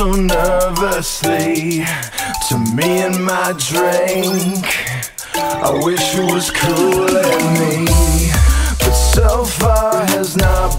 so nervously to me and my drink. I wish you was cool and me, but so far has not.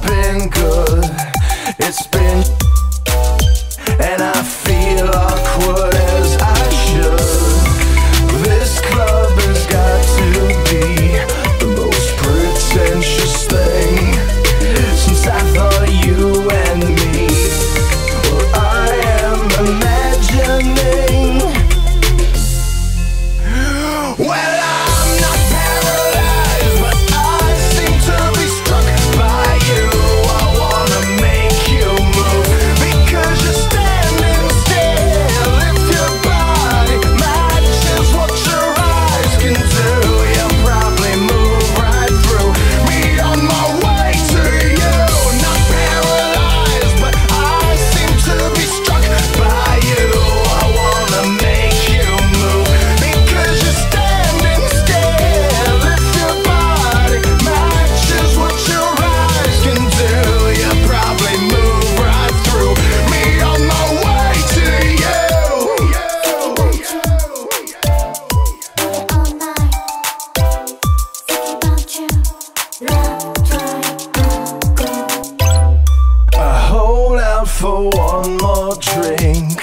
one more drink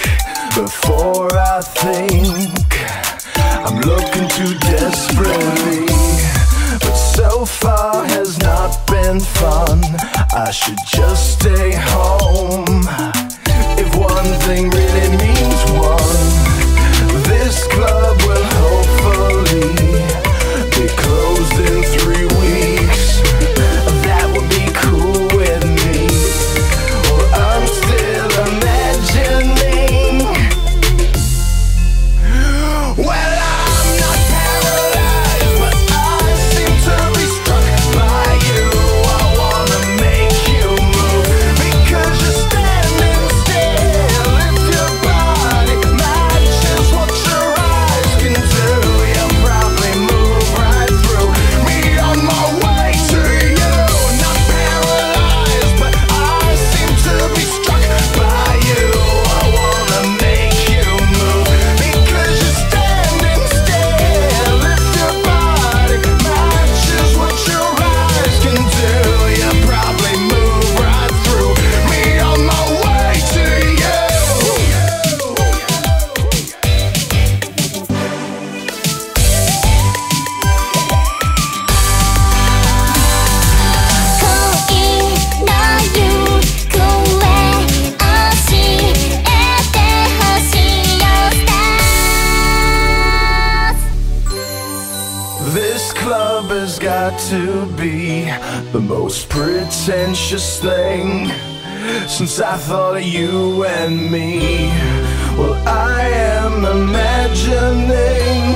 before I think. I'm looking too desperately But so far has not been fun. I should just stay home. If one thing really means Got to be the most pretentious thing since I thought of you and me. Well, I am imagining.